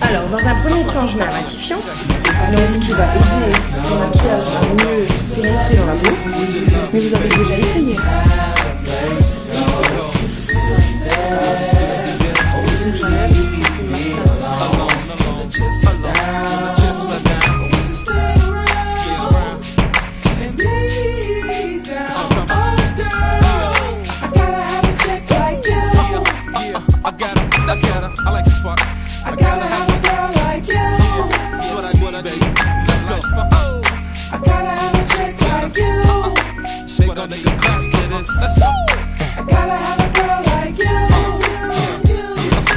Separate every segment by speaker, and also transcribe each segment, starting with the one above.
Speaker 1: Alors, dans un premier temps, je mets ratifiant, qui va aider le maquillage à mieux pénétrer dans la peau. Mais vous avez déjà essayé.
Speaker 2: Clap to this. Let's go.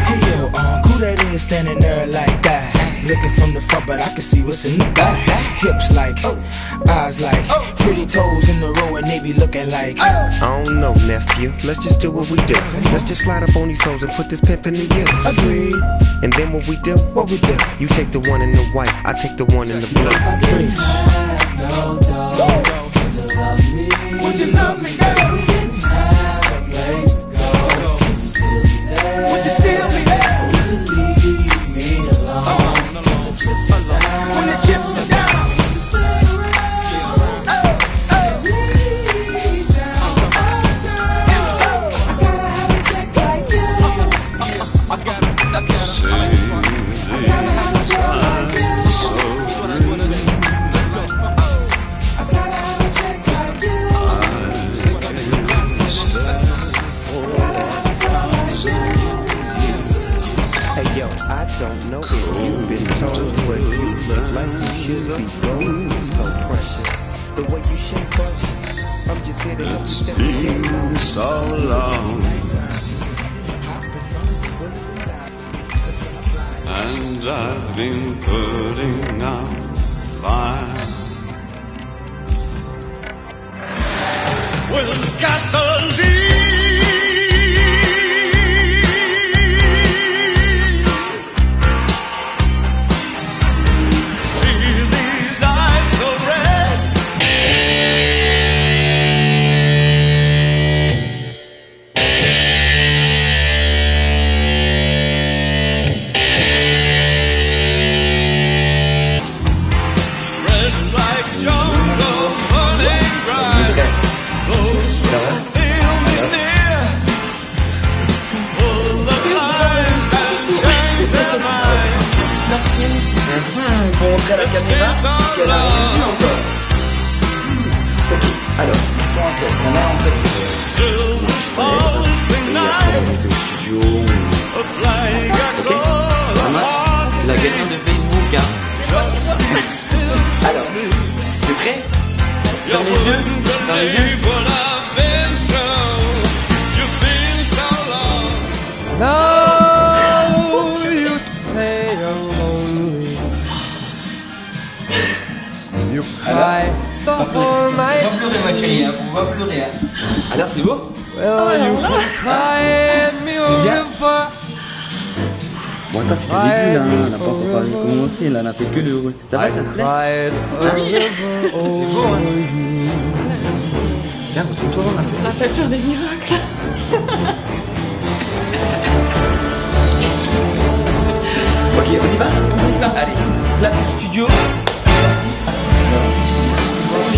Speaker 3: Hey yo, uh, who that is standing there like that? Looking from the front, but I can see what's in the back. Hips like, eyes like, pretty toes in the row, and they be looking like.
Speaker 4: I don't know, nephew. Let's just do what we do. Let's just slide up on these hoes and put this pimp in the use.
Speaker 3: Agreed.
Speaker 4: And then what we do?
Speaker 3: What we do?
Speaker 4: You take the one in the white, I take the one in the blue.
Speaker 3: Would you love me, girl? Would you
Speaker 2: I
Speaker 4: don't know if you've been told, but you look like you should be gold. So precious. The way you shake us, I'm just here to help you
Speaker 5: It's
Speaker 4: step in.
Speaker 5: been so long. And I've been putting out fire. Alors, l'histoire en tête. La mère, en fait, c'est. Je studio.
Speaker 6: C'est la gagnante de Facebook, hein. Alors, t'es prêt? Dans les yeux? Dans les yeux?
Speaker 7: You
Speaker 6: oh.
Speaker 7: Night.
Speaker 6: pas pleurer, ma chérie, hein. Pas pleurer, hein. Alors, c'est beau
Speaker 7: Well, you can cry at me a river.
Speaker 6: Bon, attends, c'est le début, là. On n'a pas encore commencé, là. On a fait que le. Ça va, t'as plaît
Speaker 7: cried a river
Speaker 6: C'est beau, hein. Tiens, retourne-toi.
Speaker 1: On a fait faire des miracles.
Speaker 6: Ok, on y va On y va, allez. Place au studio.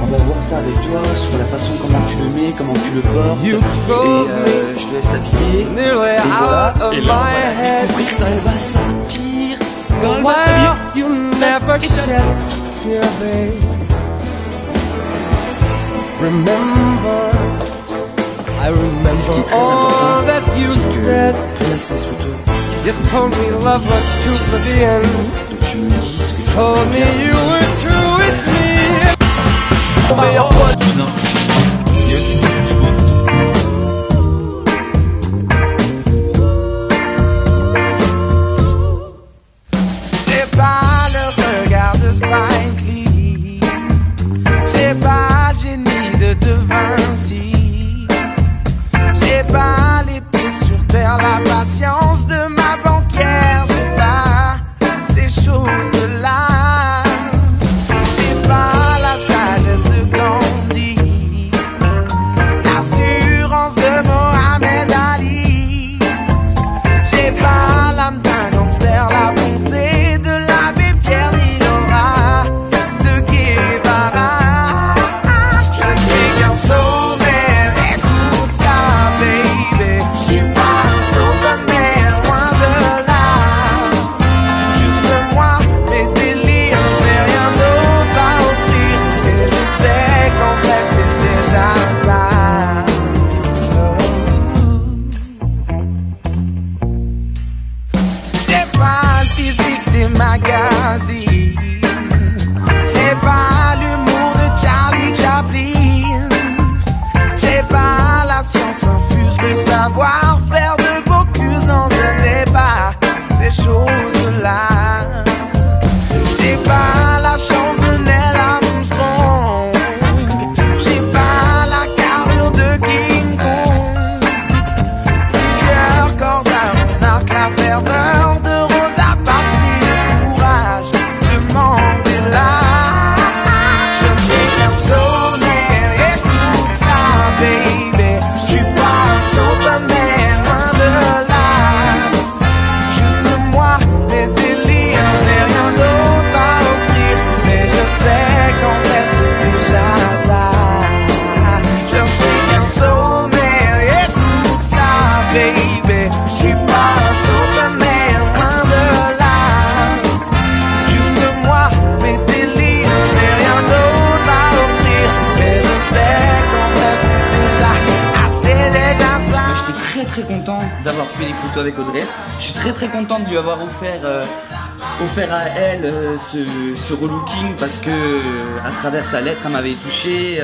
Speaker 6: on va
Speaker 1: voir ça avec toi sur la façon comment tu le mets, comment tu le portes.
Speaker 7: You
Speaker 1: et euh, je te laisse t'habiller.
Speaker 7: nearly
Speaker 1: Et voilà.
Speaker 7: out of
Speaker 1: Et là, j'ai
Speaker 7: head.
Speaker 1: compris quand elle va sortir, quand elle va s'habiller.
Speaker 7: Remember, I
Speaker 1: Ce qui est
Speaker 7: remember
Speaker 1: très
Speaker 7: all that you said. You told me love was true for the end. Told me you
Speaker 1: cousin. Et fait les photos avec Audrey. Je suis très très content de lui avoir offert, euh, offert à elle euh, ce, ce relooking parce que euh, à travers sa lettre, elle m'avait touché.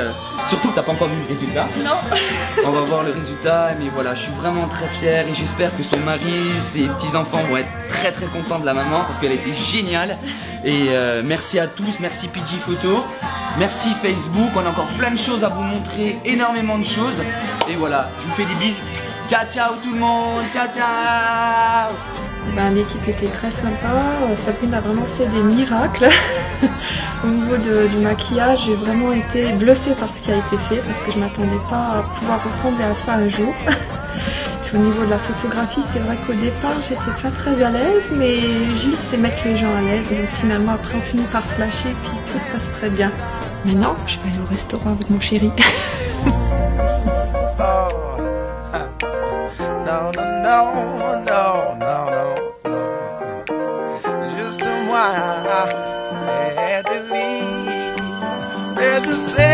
Speaker 1: surtout que t'as pas encore vu le résultat.
Speaker 3: Non.
Speaker 1: On va voir le résultat, mais voilà, je suis vraiment très fier et j'espère que son mari, ses petits-enfants vont être très très contents de la maman parce qu'elle était géniale. Et merci à tous, merci PG Photo, merci Facebook, on a encore plein de choses à vous montrer, énormément de choses. Et voilà, je vous fais des bisous. Ciao ciao tout le monde, ciao ciao
Speaker 8: Ben, L'équipe était très sympa. Sabrine a vraiment fait des miracles. Au niveau de- du maquillage, j'ai vraiment été bluffée par ce qui a été fait parce que je m'attendais pas à pouvoir ressembler à ça un jour. Au niveau de la photographie, c'est vrai qu'au départ, j'étais pas très à l'aise, mais Gilles sait mettre les gens à l'aise. Donc finalement, après, on finit par se lâcher, puis tout se passe très bien. Maintenant, je vais aller au restaurant avec mon chéri.
Speaker 9: Mais je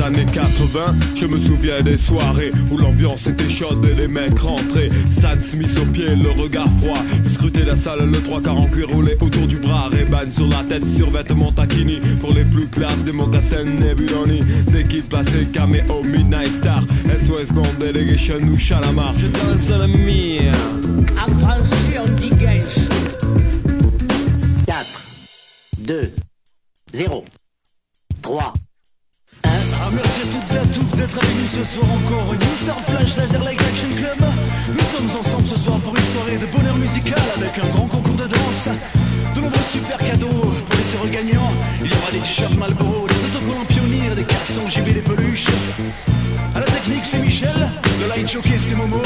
Speaker 10: années 80, je me souviens des soirées où l'ambiance était chaude et les mecs rentraient. Stan Smith au pied, le regard froid. Scruter la salle, le trois quarts en cuir roulé autour du bras. Reban sur la tête, survêtement taquini. Pour les plus classes, des mocassins Nebuloni. Dès qu'il passait caméo, Midnight Star. SOS Band Delegation ou Chalamar. Je danse le mire.
Speaker 11: Gage. 4, 2, 0, 3,
Speaker 12: Ah, merci à toutes et à tous d'être avec nous ce soir encore. Une Star Flash Laser Light Action Club. Nous sommes ensemble ce soir pour une soirée de bonheur musical avec un grand concours de danse. De nombreux super cadeaux pour les heureux gagnants. Il y aura des t-shirts Marlboro, des autocollants pionniers, des cassons JB, des peluches. À la technique, c'est Michel. Le de choquer ces momos.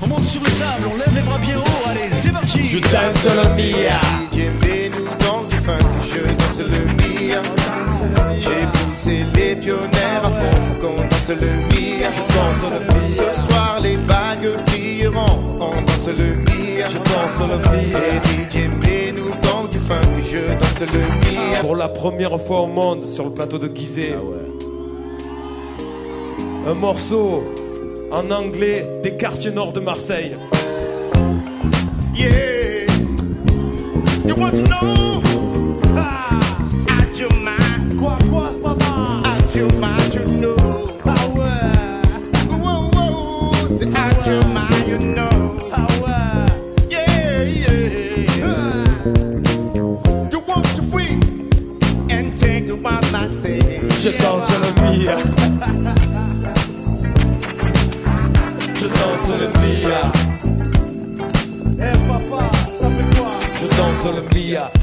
Speaker 12: On monte sur une table, on lève les bras bien haut, allez, c'est parti.
Speaker 10: Je danse le Mia.
Speaker 9: DJ mets-nous dans du funk, je danse le Mia. J'ai poussé les qu'on danse le. Ce soir les bagues brilleront, on danse le Mia. Et DJ mets-nous dans du funk, je danse le Mia.
Speaker 10: Pour la première fois au monde sur le plateau de Gizeh. Un morceau en anglais des quartiers nord de Marseille.
Speaker 9: Yeah. You want to know?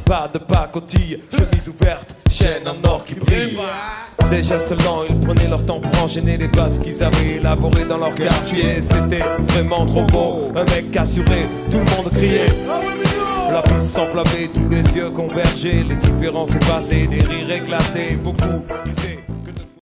Speaker 10: Pas de pacotille. Chemise ouverte, chaîne en or qui brille. Des gestes lents, ils prenaient leur temps pour enchaîner les basses qu'ils avaient élaborées dans leur quartier. C'était vraiment trop beau. Un mec assuré, tout le monde criait. La piste s'enflammait, tous les yeux convergeaient, les différences effacées, des rires éclatés. Beaucoup disaient